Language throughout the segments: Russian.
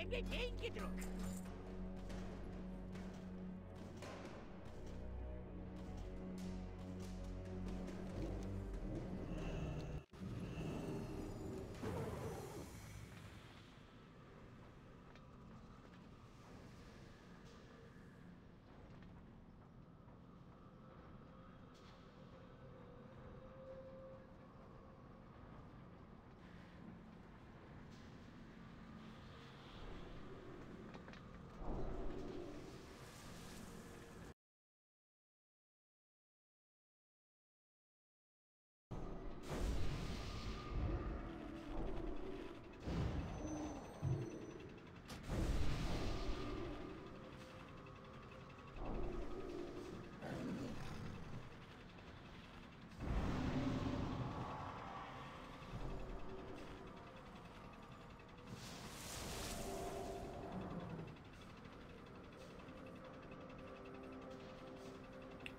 Время – деньги, друг.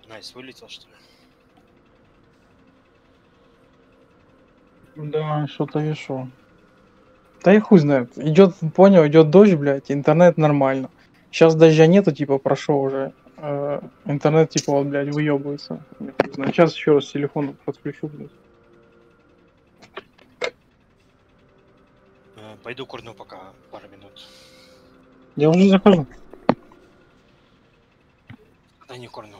Найс, вылетел что ли? Да, что-то шо. Да и хуй знает. Идет, понял, идет дождь, блядь, интернет нормально. Сейчас дождя нету, типа, прошел уже. Э, интернет, типа, вот, блядь, выебывается. Сейчас еще раз телефон подключу, блядь. Э, Пойду курну пока пару минут. Я уже захожу. Да не курну.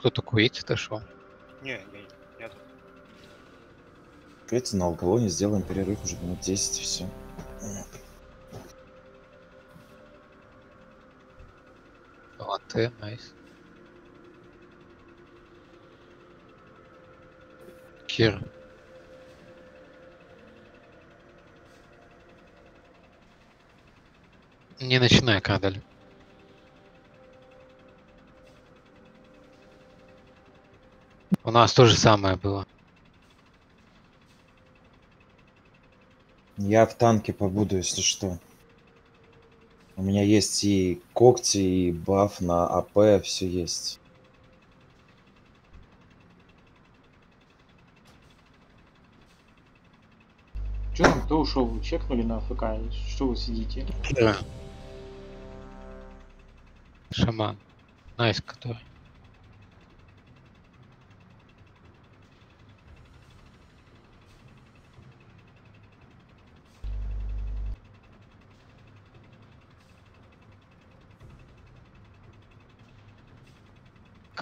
Кто-то курит, это шо? Не, не, нет. Давайте на алкоголе сделаем перерыв уже минут 10 и все. Латте, найс. Кир. Не начинай, Кадаль. У нас то же самое было. Я в танке побуду, если что. У меня есть и когти, и баф на АП, все есть. Че там, кто ушел? Вы чекнули на АФК? Что вы сидите? Да. Шаман. Найс, который.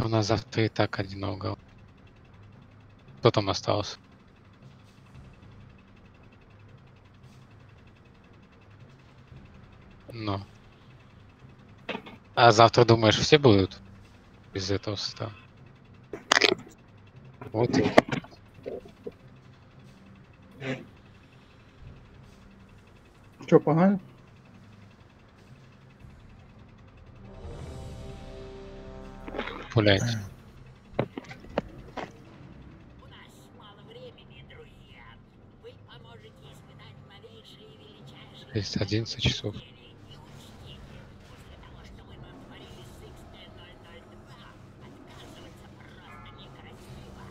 У нас завтра и так один угол. Кто там остался? Ну. А завтра, думаешь, все будут без этого состава? Вот и Че, погнали? XT-002, отказываться просто некрасиво.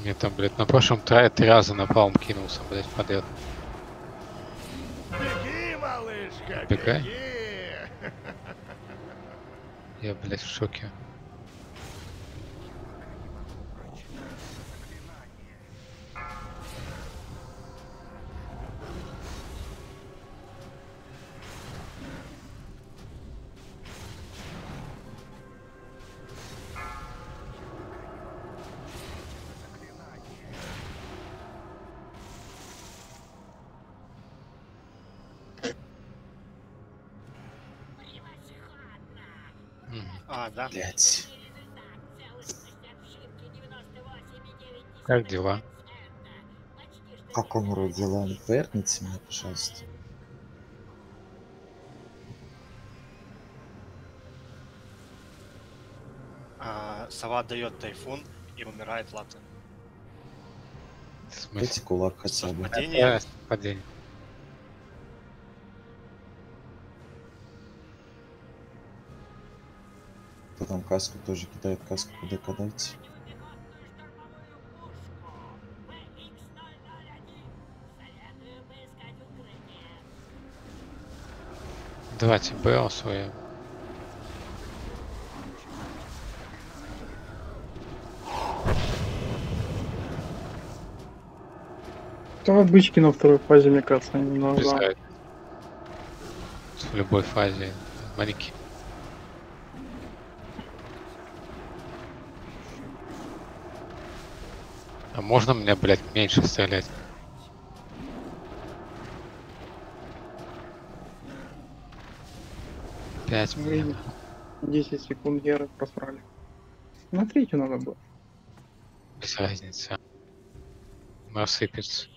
Мне там, блядь, на прошлом трае три раза на палм кинулся, блядь, подряд. Бегай. Я, блядь, в шоке. А, да? Блять. Как дела? Как умру дела? Верните меня, пожалуйста. А, сова дает тайфун и умирает латы. В? Дайте кулак хотя бы. Совпадение? Это Потом каску тоже кидает каску куда кидайте. Давайте БЛ свое. Там обычки на второй фазе, мне кажется, немного. В любой фазе маленький. А можно мне, блядь, меньше стрелять? Пять минут. 10 секунд геры просрали. На третью надо было. Без разницы. Рассыпется.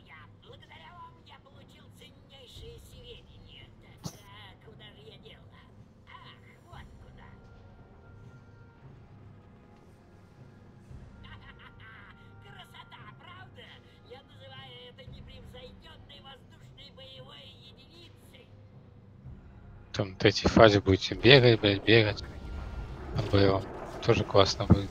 Третьей фазе будете бегать, блядь, бегать. Под боевом. Тоже классно будет.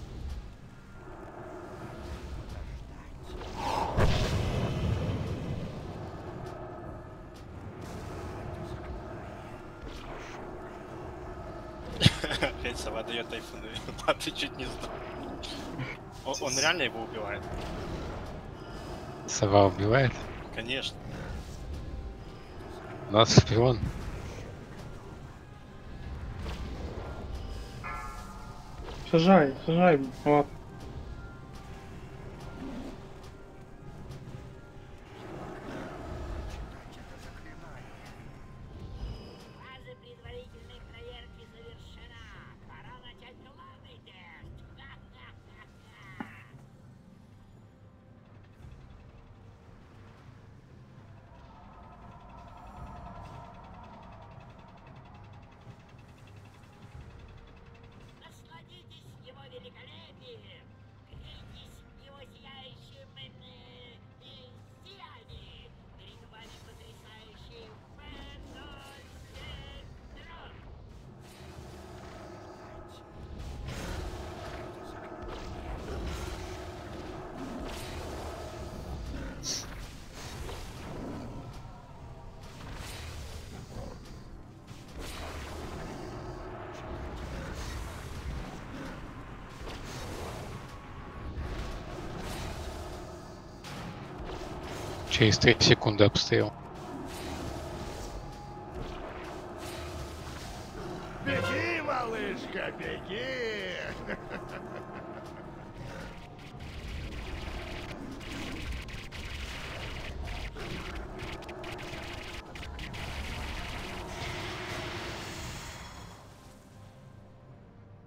Опять сова дает тайфун и латы чуть не сдох. Он, он реально его убивает? Сова убивает. Конечно. У нас шпион. Сажай, сажай, вот. Через 3 секунды обстрел. Беги, малышка, беги!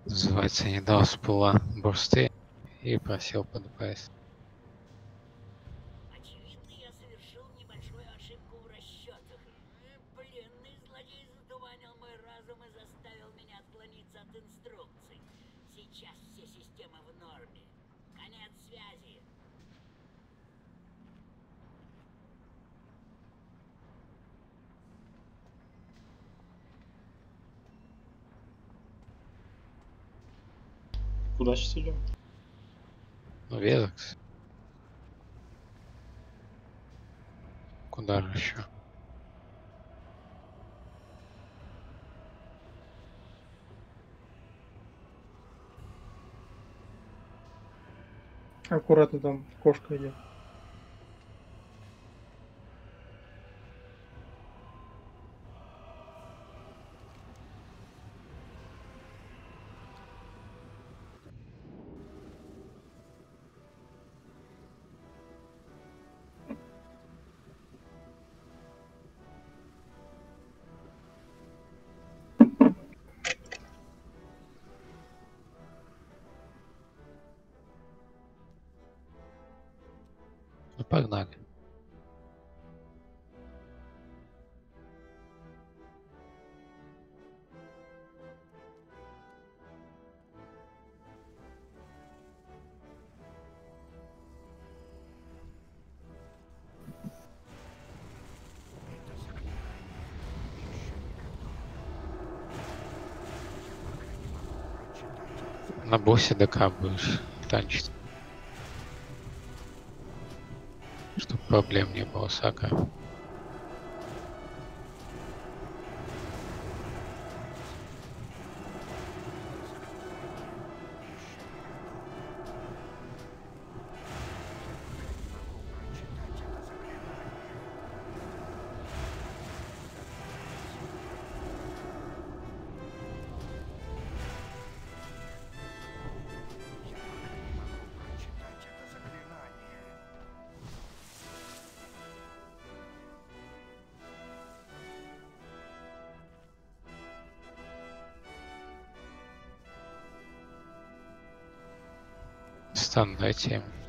Называется, не дал с пула бурсты и просел под. Куда сейчас идем? Ну, Везекс. Куда же еще? Аккуратно там кошка идет. На боссе ДК будешь танчить. Чтоб проблем не было, Сака. 7.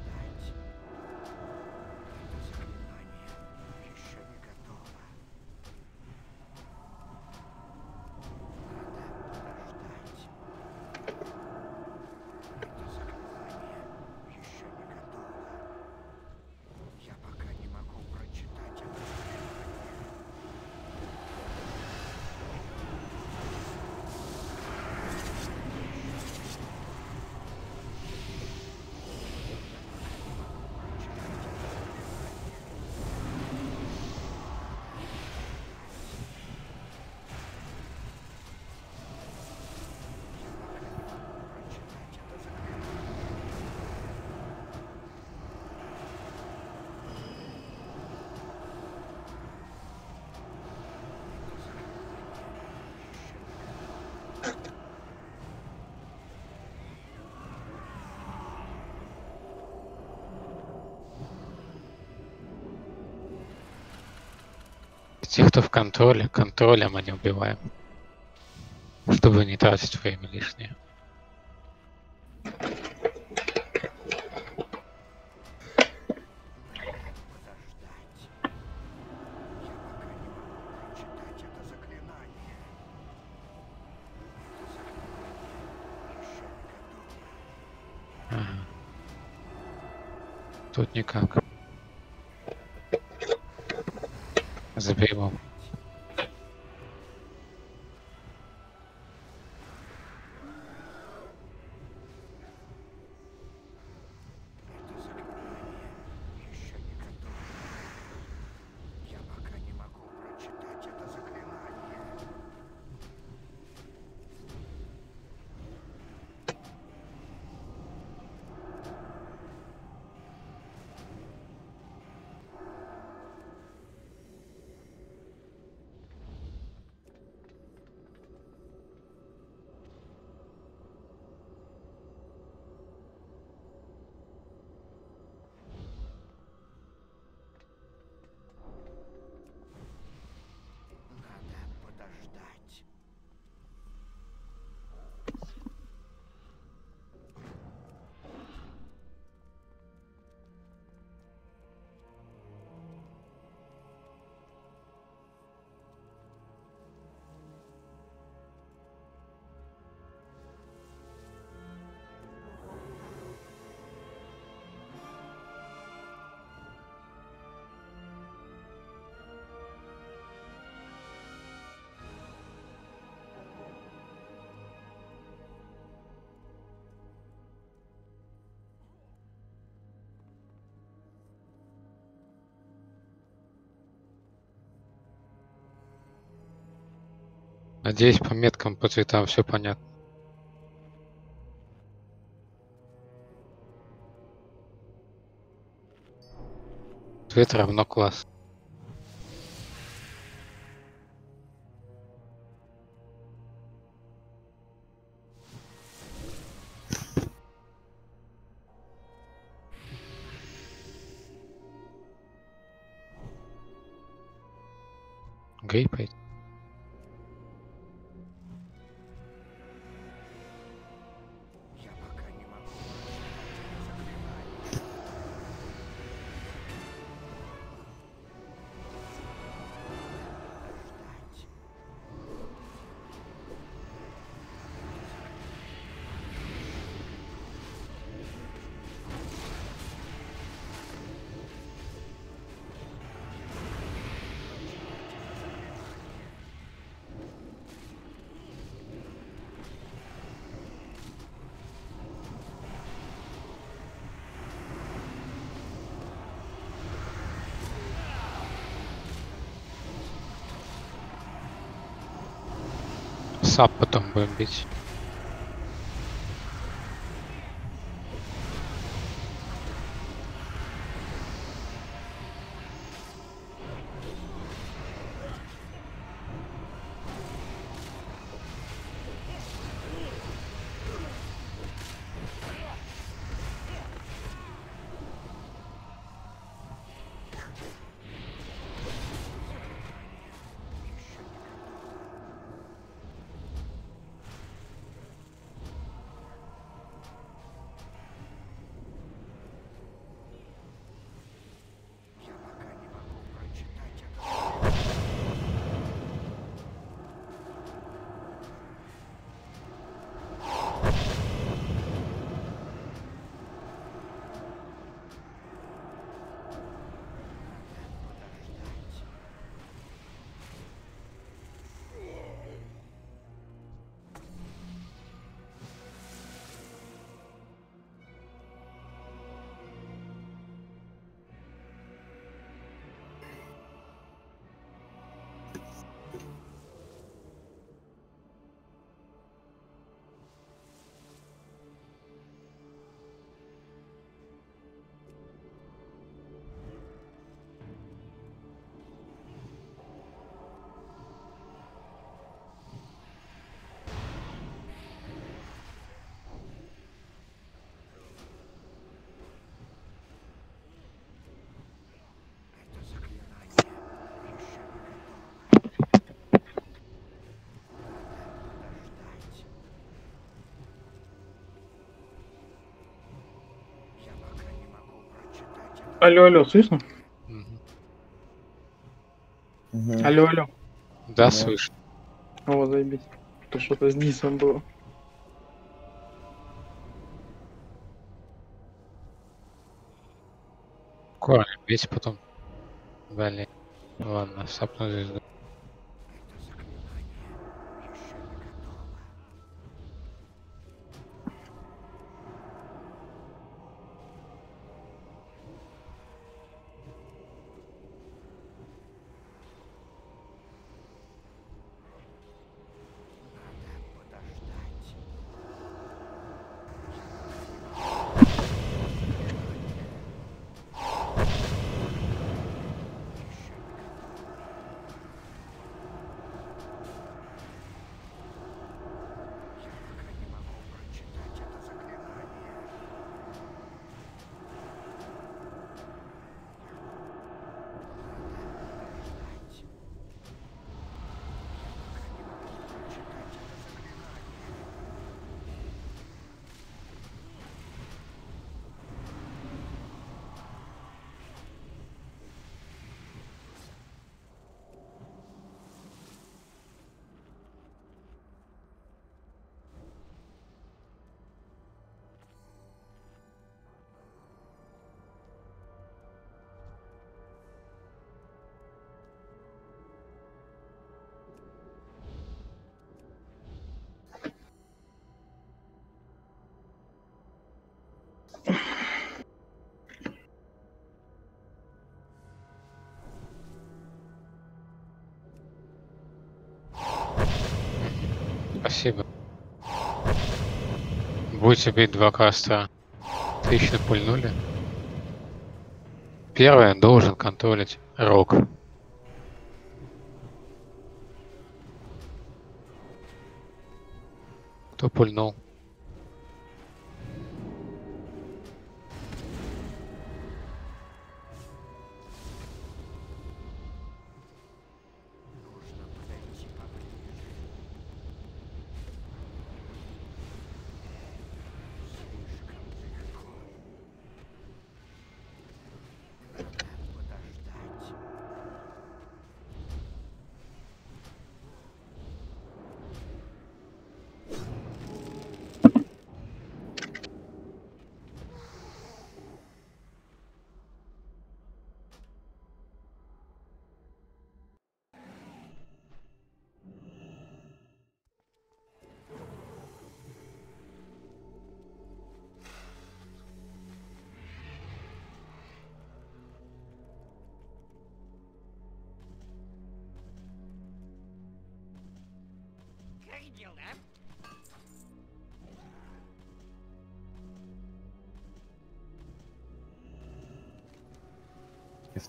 Те, кто в контроле, контролем, не убиваем. Чтобы не тратить время лишнее. Я пока people. Надеюсь, по меткам, по цветам все понятно. Цвет равно класс. Сап потом будем. Алло, алло, слышно? Мгм. Алло, алло. Да, Да. слышу. О, заебись. То что-то с Дисом было. Корни бить потом. Блин. Ладно, сапну звезду. Будете бить два каста. Отлично пульнули. Первое должен контролить рок. Кто пульнул?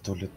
Я в туалет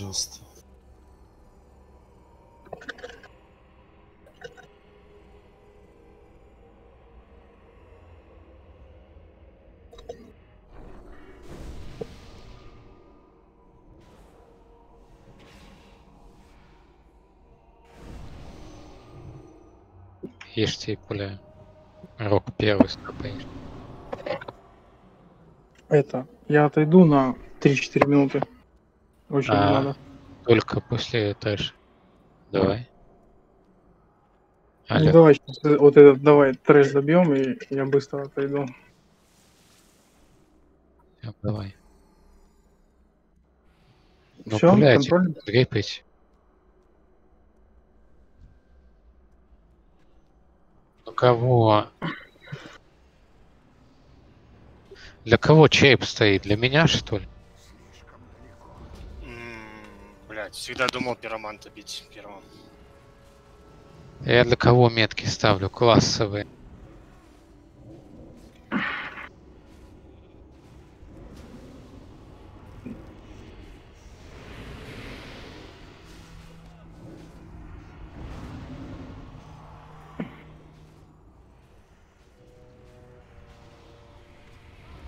Пожалуйста. Ешьте, бля. Рок первый стопаешь. Это, я отойду на 3-4 минуты. Очень А. надо. Только после трэша. Давай. Ну, Алло. давай сейчас вот этот, давай трэш забьем, и я быстро отойду. Всё, давай. Ну, Всё, блядь, контроль? грейпить. Ну кого? Для кого чейп стоит? Для меня, что ли? Блядь, всегда думал пироманта бить первым. Я для кого метки ставлю? Классовые.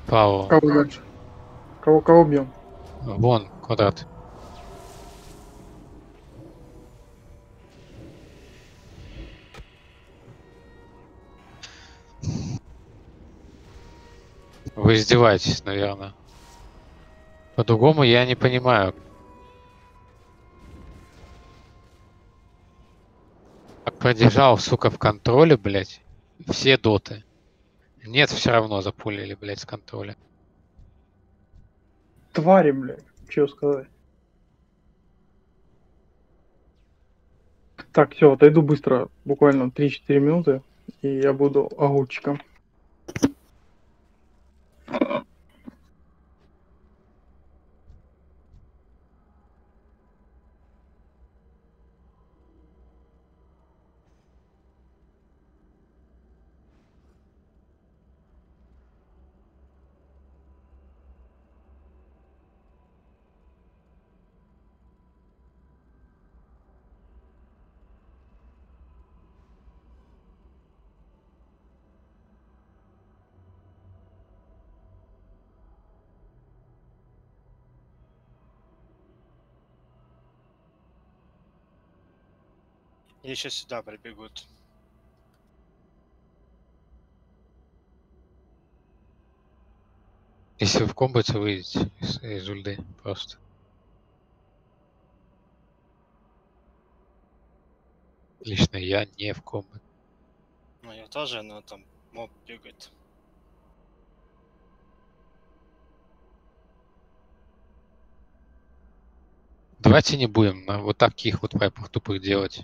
Пао. Кого дальше? Кого, кого бьем? Вон, квадрат. Вы издеваетесь, наверное. По-другому я не понимаю. Как продержал, сука, в контроле, блядь, все доты. Нет, все равно запулили, блядь, с контроля. Твари, блядь. Чего сказать? Так, все, отойду быстро, буквально 3-4 минуты, и я буду огурчиком. Uh-oh. Или сейчас сюда прибегут. Если вы в комбате выйдете из, из ульды просто. Лично я не в комбат. Ну, я тоже, но там моб бегает. Давайте не будем на вот таких вот вайпах тупых делать.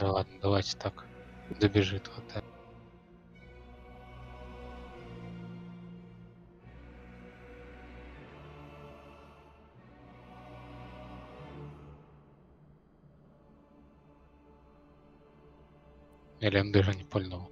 Да ладно, давайте так. Добежит вот да. Или он даже не пульнул.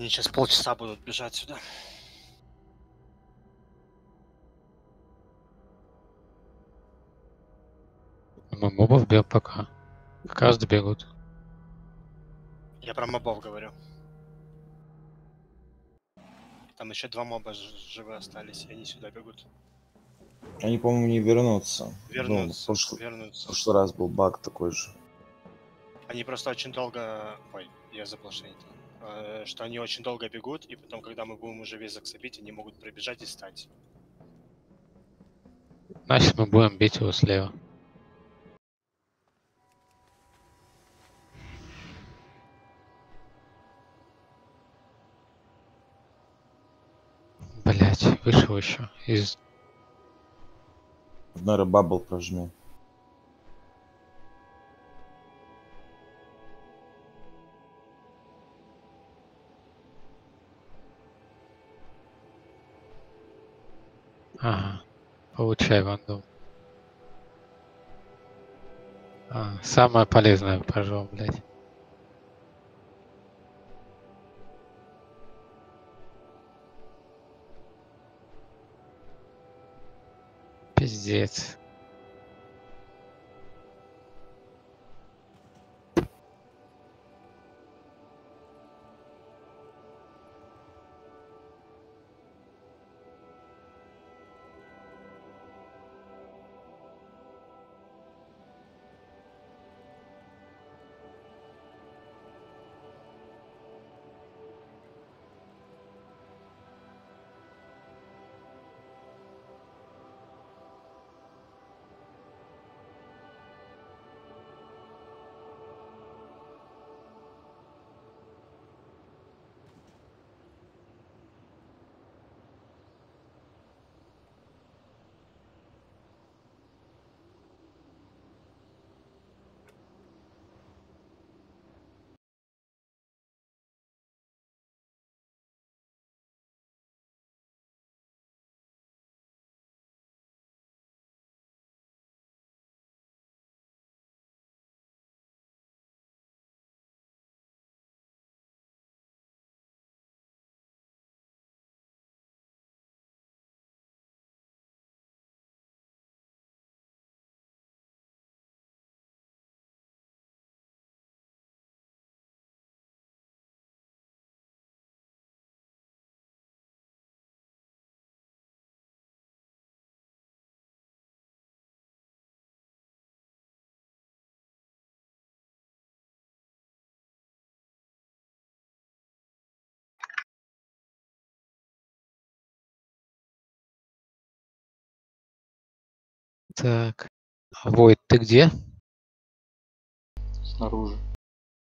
Они сейчас полчаса будут бежать сюда. Мы мобов бьем пока. Как раз добегут. Я про мобов говорю. Там еще два моба живы остались, и они сюда бегут. Они, по-моему, не вернутся. Ну, в, Вернутся, прошлый, в вернутся. прошлый раз был баг такой же. Они просто очень долго... Ой, я забыл, что они там. Э, Что они очень долго бегут, и потом, когда мы будем уже весь заксобить, они могут пробежать и стать. Значит, мы будем бить его слева. Блять, вышел еще из Наверное, бабл прожмем. Ага. Получай, вандал. А, самое полезное пожал, блядь. Пиздец. Так. Войт, ты где? Снаружи.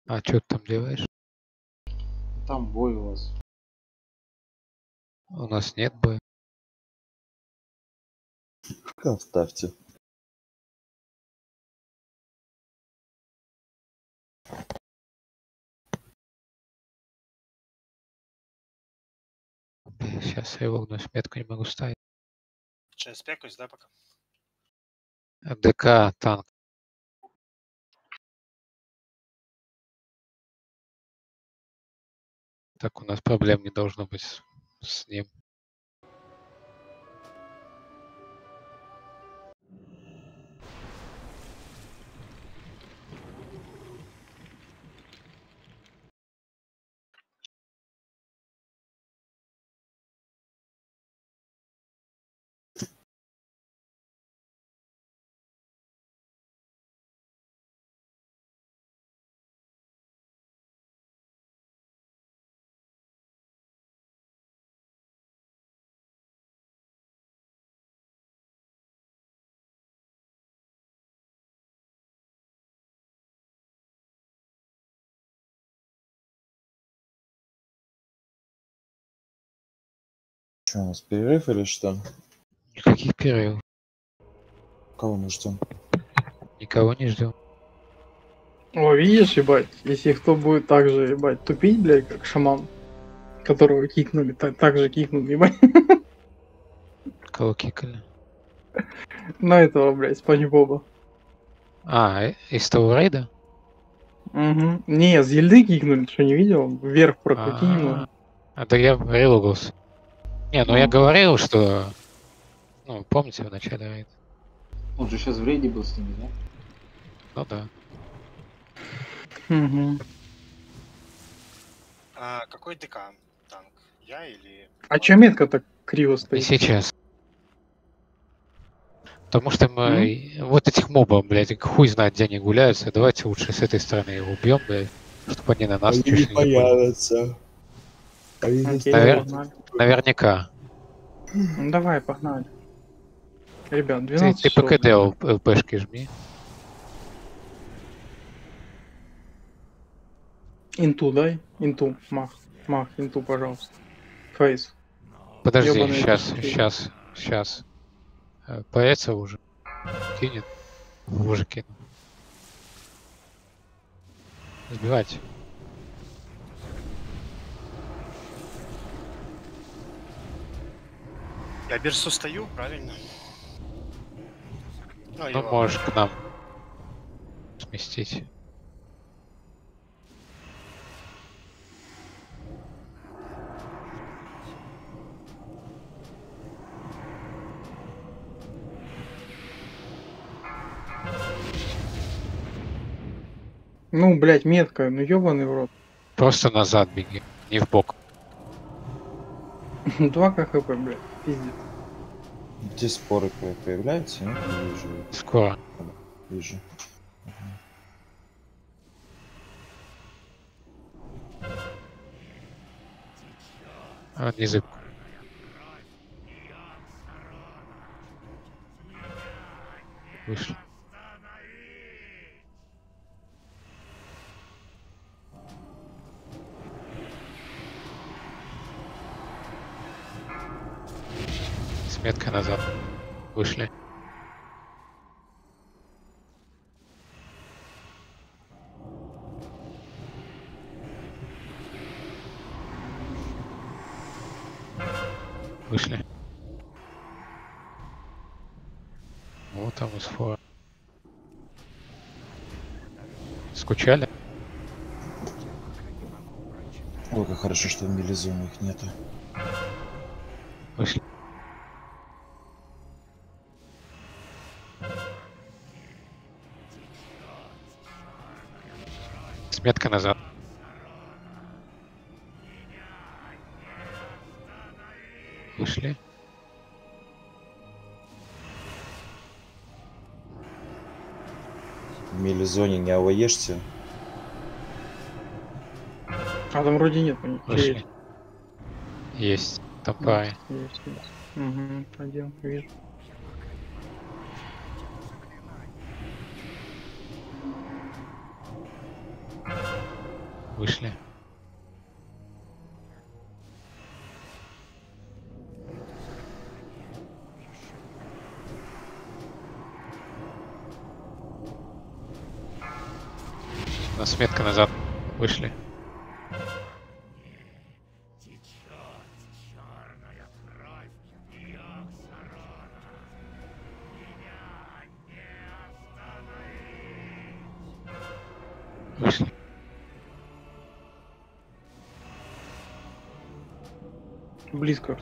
А что ты там делаешь? Там бой у вас. У нас нет боя. Оставьте. Сейчас я его вновь метку не могу ставить. Сейчас спекаюсь, да, пока? ДК танк. Так, у нас проблем не должно быть с, ним. Что, у нас перерыв или что? Никаких перерывов. Кого мы ждем? Никого не ждем. О, видишь, ебать, если кто будет так же, ебать, тупить, блядь, как шаман, которого кикнули, так, так же кикнут, ебать, Кого кикали? на этого, блядь, Спанч Боба. А, из того рейда? Угу. Не, с ельды кикнули, что, не видел? Вверх прокрути немного. А, а да я релогался. Не, ну я Ну. говорил, что... Ну, помните в начале рейда? Он же сейчас в рейде был с ними, да? Ну да. Мгм. А какой ДК танк? Я или... А чё метка так криво И стоит? сейчас. Потому что мы вот этих мобов, блядь, хуй знает, где они гуляются. Давайте лучше с этой стороны его убьем, блядь, чтобы они на нас чуть не появятся. Они не. Наверняка. Ну давай, погнали. Ребят, Ты, 12 ты часов. ПКД ЛП- ЛПшки жми. Инту дай. Инту. Мах. Мах, инту, пожалуйста. Фейс. Подожди, Ёбаные сейчас, пешки. сейчас, сейчас. Появится уже. Кинет. Уже кину. Сбивать. Я берсу стою, правильно? Ну, Ну, можешь к нам сместить. Ну, блядь, метка, ну ёбаный в рот. Просто назад беги, не в бок. 2 КХП, блядь, пиздец. Где споры по- появляются? Нет? Не Вижу, Скоро. вижу. А, зыб. Вышли. Сметка назад. Вышли. Вышли. Вот там и сфора. Скучали? Ой, как хорошо, что в мелизоне их нету. Сметка назад. Вышли. В мелизоне не АОЕшься. А там вроде нет. Вышли. Есть, парень. есть, есть. Угу, пойдем, вижу. Вышли. На сметка назад. Вышли. Вышли.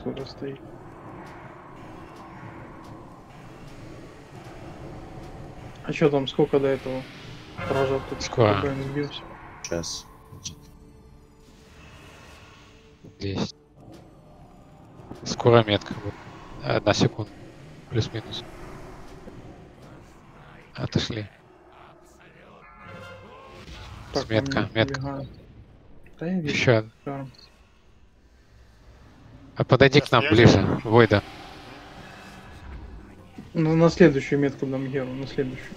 Стоит. А чё там, сколько до этого? Прожал тут сбился. Сейчас. 10. Скоро метка будет. Одна секунда. Плюс-минус. Отошли. Так, Метка, метка. Да. Еще. да. А подойди к нам ближе. Войда. Ну, на следующую метку дам Геру, на следующую.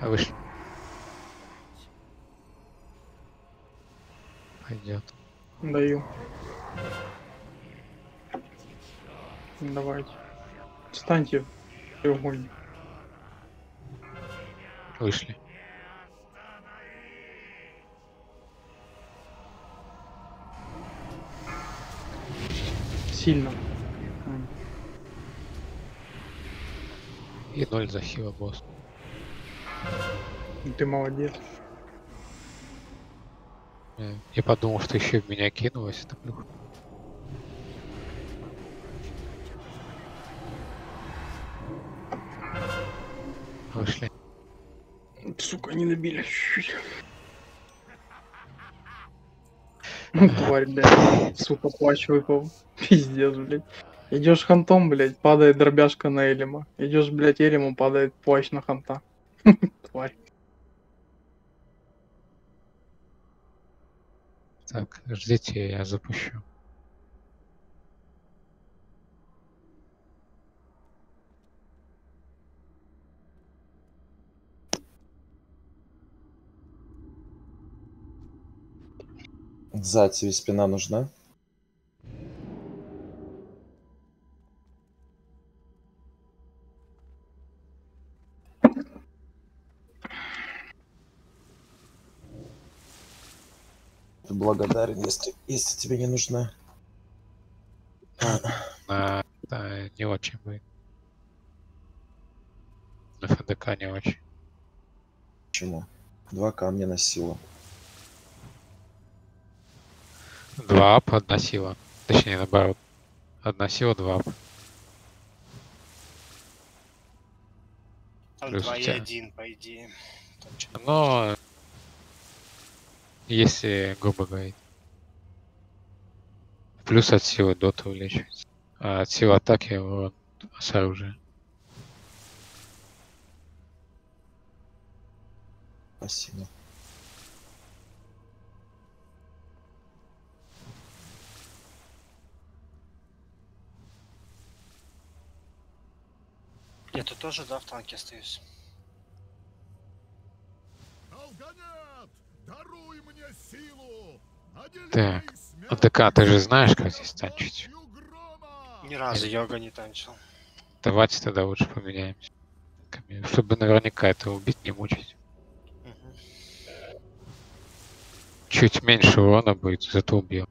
А Вышли. Пойдет. Даю. Давайте. Встаньте в треугольник. Вышли. Сильно. И ноль захила босс. Ты молодец. Э, Я подумал, что еще в меня кинулось. Это плюх. Вышли. Сука, не набили чуть-чуть. Тварь, блядь. Сука, плащ выпал. Пиздец, блядь. Идешь хантом, блядь, падает дробяшка на Элима. Идешь, блядь, Элиму, падает плащ на ханта. Тварь. Так, ждите, я запущу. Сзади тебе спина нужна? Благодарен, если, если тебе не нужна. На, да, не очень будет. На ФДК не очень. Почему? Два камня на силу. Два ап, одна сила. Точнее, наоборот. Одна сила, два ап. Там Плюс 2 у и. 1, по идее. Но... Если, грубо говорить. Плюс от силы дота увеличивается. А от силы атаки урон с оружия. Спасибо. Я тут тоже, да, в танке остаюсь. Алганет, даруй мне силу! Так, смерть АДК, ты же знаешь, как здесь танчить? Ни разу йога не танчил. Давайте тогда лучше поменяемся. Чтобы наверняка это убить, не мучить. Чуть меньше урона будет, зато убьем.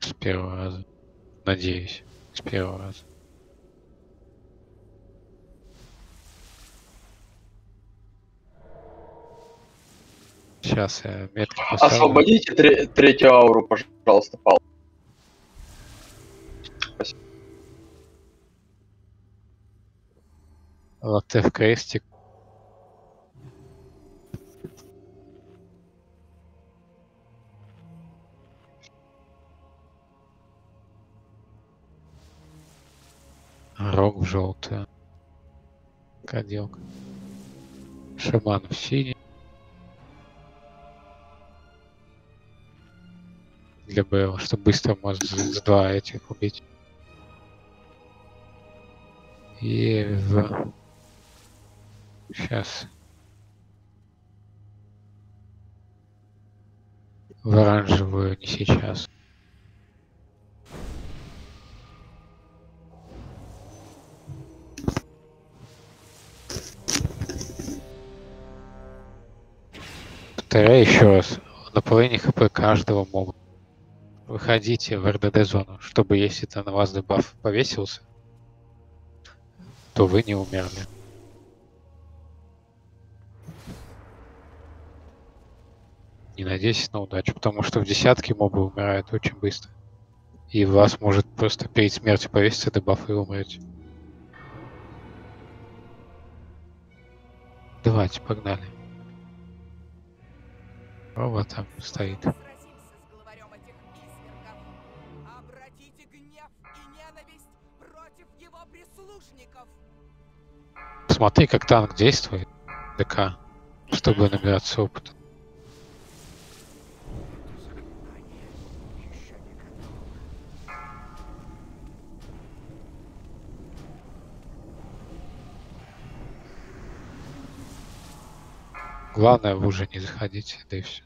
С первого раза. Надеюсь. С первого раза. Сейчас я метки поставлю. Освободите тре- третью ауру, пожалуйста, Пал. Латте в крестик. Рог в желтое. Коделка. Шаман в синий. Для БЛ, чтобы быстро может за два этих убить. И в... Сейчас. В оранжевую не сейчас. Повторяю еще раз. На половине хп каждого могут. Выходите в РДД зону, чтобы если то на вас дебаф повесился, то вы не умерли. Не надейтесь на удачу, потому что в десятке мобы умирают очень быстро. И вас может просто перед смертью повеситься дебаф и умрете. Давайте, погнали. Роба там стоит. Смотри, как танк действует. ДК. Чтобы набираться опыта. Главное в уже не заходите, да и все.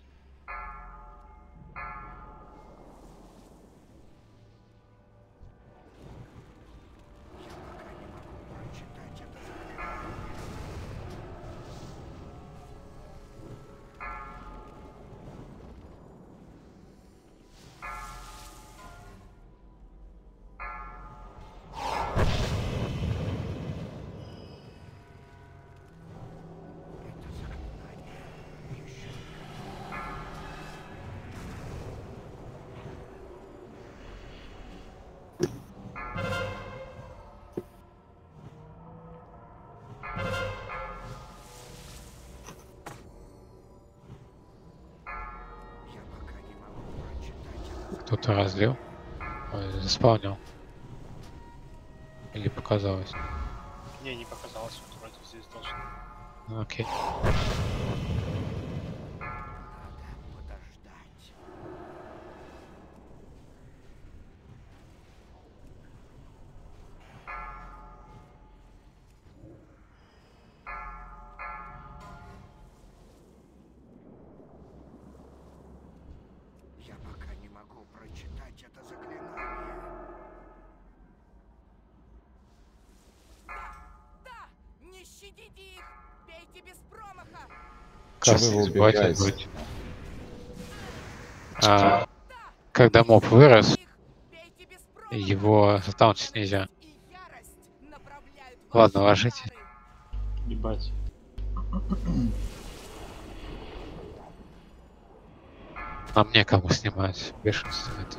Кто-то разлил. Ой, заспавнил. Или показалось. Не, не показалось, вот вроде здесь должен. Ну, Окей. Подождать. Вы его? А, когда моб вырос, его затаунтить нельзя. Ладно, удары. Ебать. Нам некому снимать бешенство это.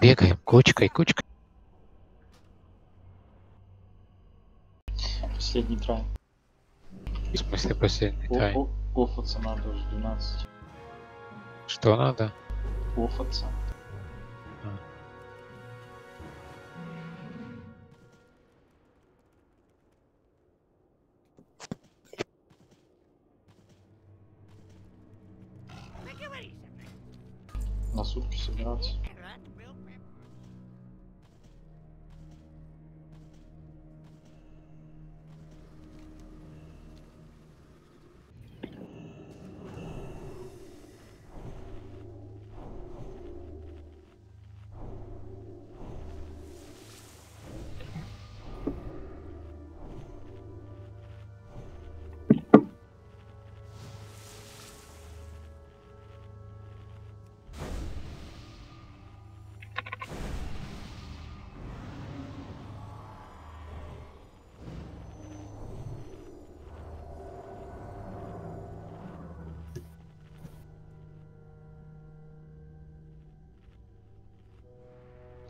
Бегаем, кучкой, кучкой. Последний трай. В смысле последний трай. Офаться надо уже 12. Что надо? Офаться.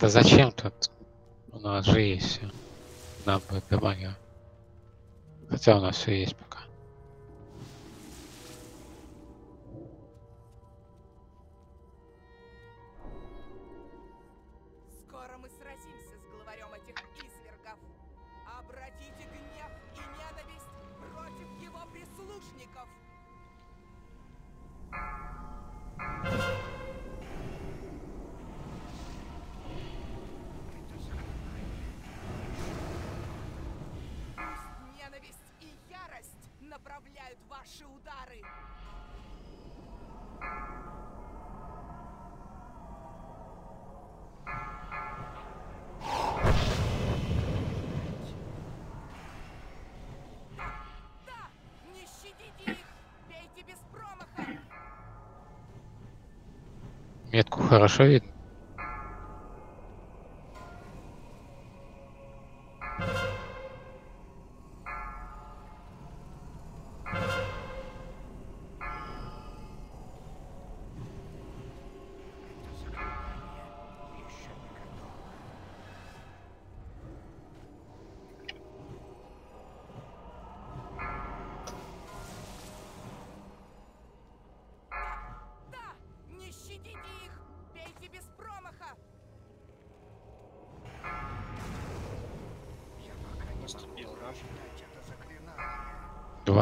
Зачем тут? У нас же есть все. Нам бы помогал. Хотя у нас все есть пока. Скоро мы сразимся с главарем этих извергов. Обратите гнев и ненависть против его прислушников. Направляют ваши удары. Метку хорошо видно.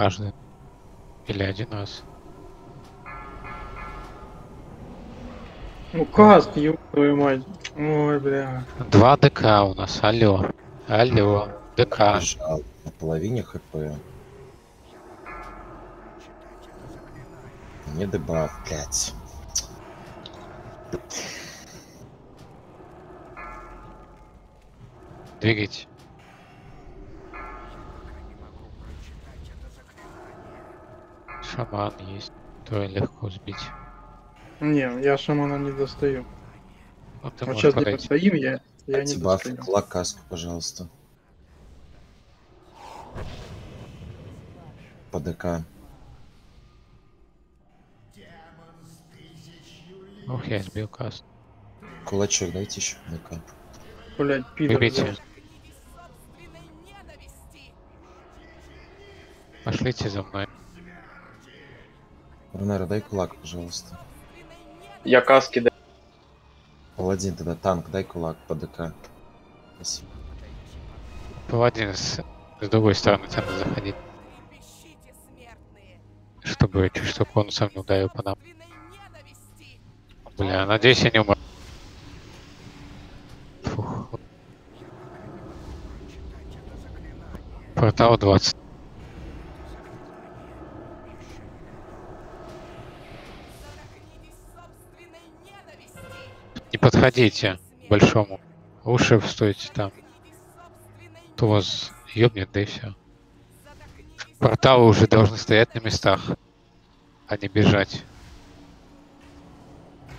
Дважды. Или один раз. Ну каст, ёб твою мать. Ой, бля. Два ДК у нас, алло. Алло, ДК. Бежал на половине хп. Не дебаф, блядь. Двигайте. Пока не могу прочитать это заклинание. Шаман есть. То легко сбить. Не, я шамана не достаю. Вот ты Вот сейчас подойти. постоим, я, я не достаю. клак каску, пожалуйста. По ДК. Ох, я сбил каст. Кулачок дайте еще. ДК. Блять, пидор. Пошлите за мной. Рунера, дай кулак, пожалуйста. Я каски даю. Паладин тогда, танк, дай кулак по ДК. Спасибо. Паладин с, с другой стороны надо заходить, чтобы чуть что он сам не ударил по нам. Бля, надеюсь, я не умер. Фух. Портал 20. Подходите к большому. Лучше стойте там. То вас ёбнет, да и все. Порталы уже должны стоять на местах, а не бежать.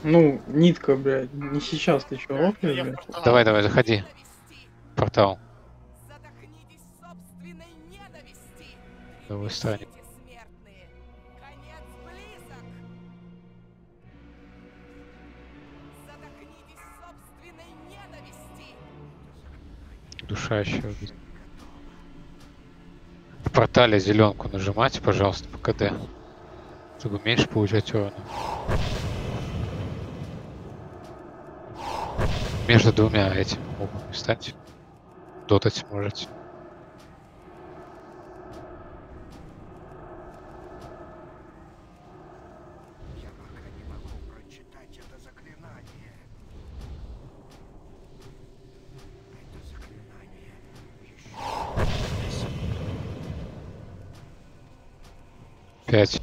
Ну, нитка, блядь, не сейчас ты чё, в блядь? Давай, давай, заходи. Портал. Задохнитесь собственной ненависти. Давай, встань. Душа еще. В портале зеленку нажимайте, пожалуйста, по КД. Чтобы меньше получать урона. Между двумя этими могут. Дотать можете. Я пока не могу прочитать это заклинание. Это заклинание еще Пять.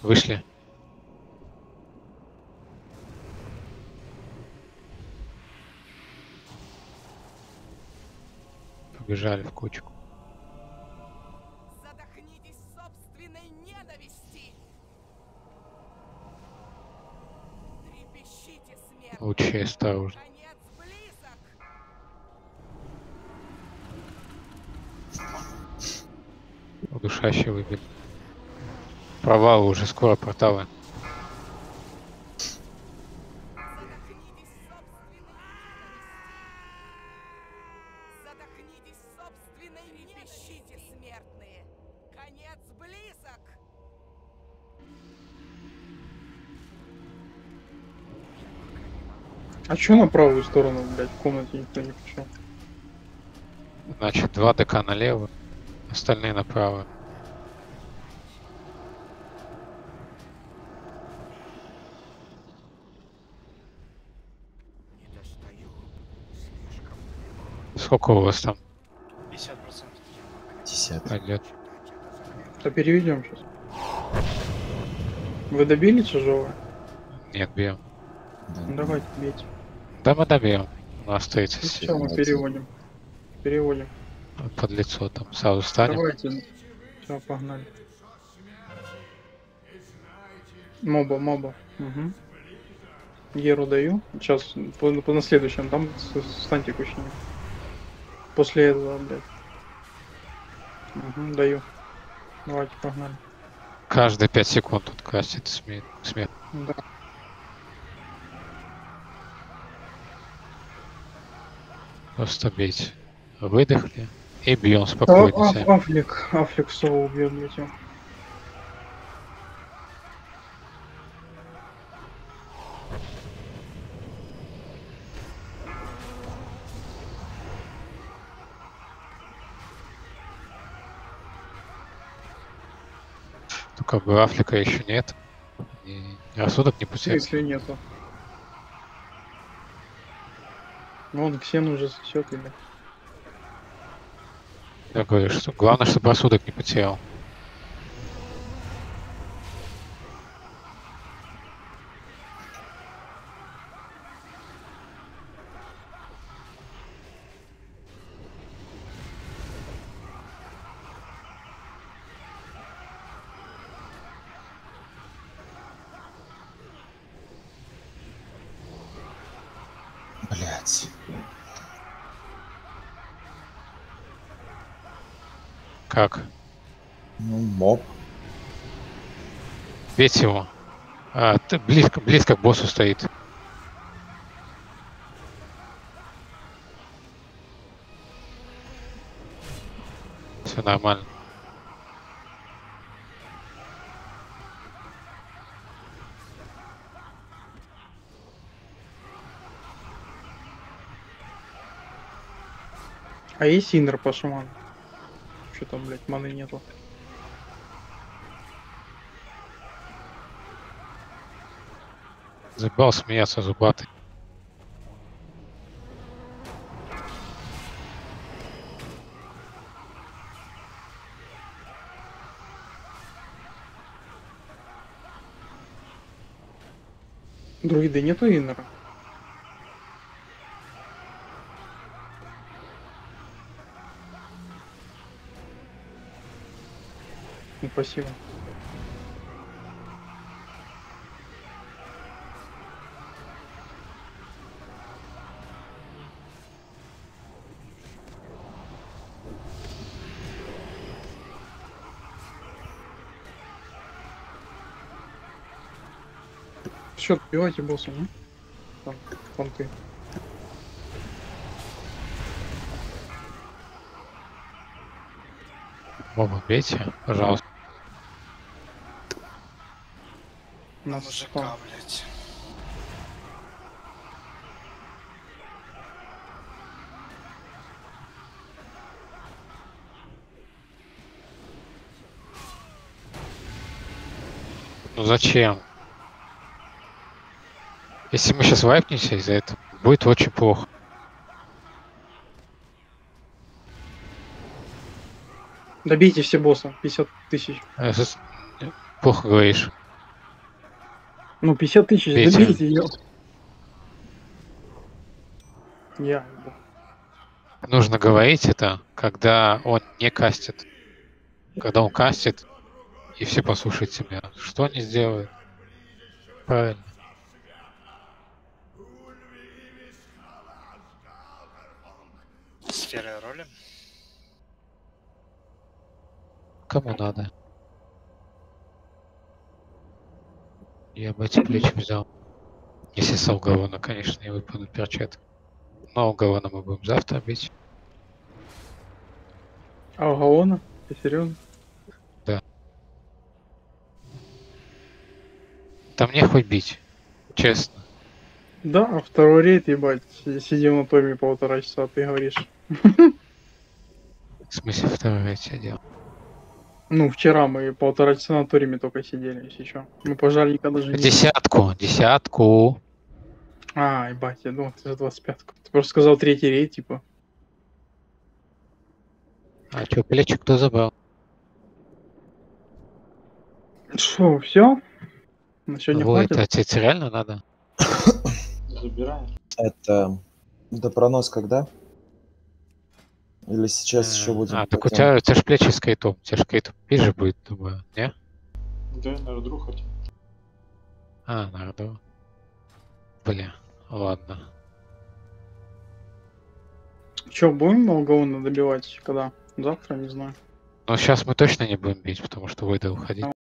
Вышли. Побежали в кучку. Задохнитесь собственной ненависти. Трепещите. Лучше близок. Удушаще выбили. Провалы уже скоро порталы. А чё на правую сторону, блядь, в комнате никто не пришел? Значит, два ДК налево, остальные направо. не достаю. Слишком Сколько у вас там 50%. 50. пойдет? читать это заклинание. То переведем сейчас. Вы добили чужого? Нет, бьем. Да. Ну, давайте, бейте. Да мы добьем. У нас 30 Ну, все, мы переводим. Переводим. Под лицо там сразу станем. Давайте. Все, погнали. Моба, моба. Угу. Геру даю. Сейчас по, по на следующем. Там станьте кучнее. После этого, блядь. Угу, даю. Давайте, погнали. Каждые 5 секунд тут красит смерть. смерть. Да. Просто бейте. Выдохли. И бьем А, спокойно. Аф- сами. Афлик, Афлик Сова убьет, блядь. Как бы Афлика еще нет. И рассудок не В путает. смысле нету? Ну, он Ксен уже сосет, блядь. Я говорю, что главное, чтобы рассудок не потерял. Ведь его. А, близко, близко к боссу стоит. Все нормально. А есть Синдер по шуману? Что там, блядь, маны нету? Забыл смеяться зубатый. Друиды нету инера? Ну, спасибо. Все, добивайте босса, ну? Там, понты. Моба бейте, пожалуйста. Нас Мужика, блядь. Ну зачем? Если мы сейчас вайпнемся из-за этого, будет очень плохо. Добейте все босса, 50 тысяч. Э, с- Плохо говоришь. Ну, 50 тысяч, добейте ее. Я. Нужно говорить это, когда он не кастит. Когда он кастит, и все послушают тебя. Что они сделают? Правильно. Сфера роли. Кому надо? Я бы эти плечи взял. Если с Алгавона, конечно, не выпадут перчатки. Но Алгавона мы будем завтра бить. А у Гаона? Ты серьезно? Там не хоть бить. Честно. Да, а второй рейд, ебать, си- сидим на томе полтора часа, ты говоришь. В смысле второй сидел. Ну, вчера мы полтора часа на ториме только сидели, если чё. Мы пожарника даже не... Десятку, десятку. А, ебать, я думал, ты за 25 Ты просто сказал третий рейд, типа. А чё, плечи кто забрал? Что, все? На сегодня Ой, хватит? это тебе реально надо? Забираем. Это допронос когда? Или сейчас еще будем? А, так у тебя, у тебя же плечи с кейтом. У тебя же кейт пизже будет, думаю, не? Да, на рудру хотим. А, народу. Бля, ладно. Че, будем Малгаона добивать? Когда? Завтра, не знаю. Но сейчас мы точно не будем бить, потому что выйдет уходить.